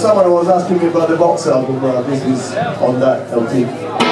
someone was asking me about the box album, uh, this is on that LP.